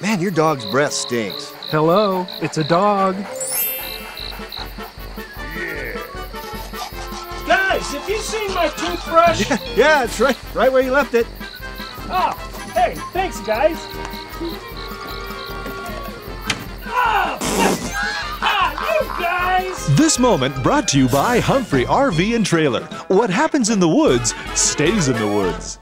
Man, your dog's breath stinks. Hello, it's a dog. Guys, have you seen my toothbrush? Yeah, it's right, right where you left it. Oh, hey, thanks, guys. Ah, ah, you guys! This moment brought to you by Humphrey RV and Trailer. What happens in the woods stays in the woods.